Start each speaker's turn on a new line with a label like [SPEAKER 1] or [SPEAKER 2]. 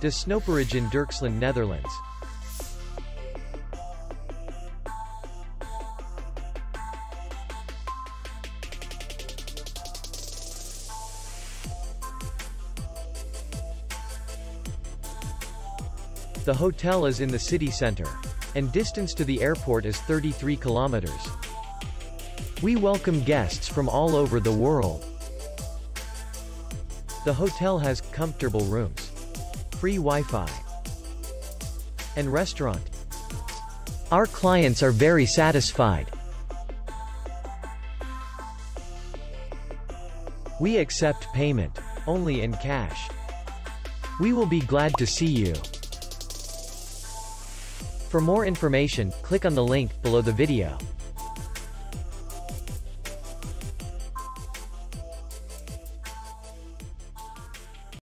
[SPEAKER 1] De Snoeperij in Dirksland, Netherlands. The hotel is in the city center. And distance to the airport is 33 kilometers. We welcome guests from all over the world. The hotel has comfortable rooms free Wi-Fi, and restaurant. Our clients are very satisfied. We accept payment, only in cash. We will be glad to see you. For more information, click on the link below the video.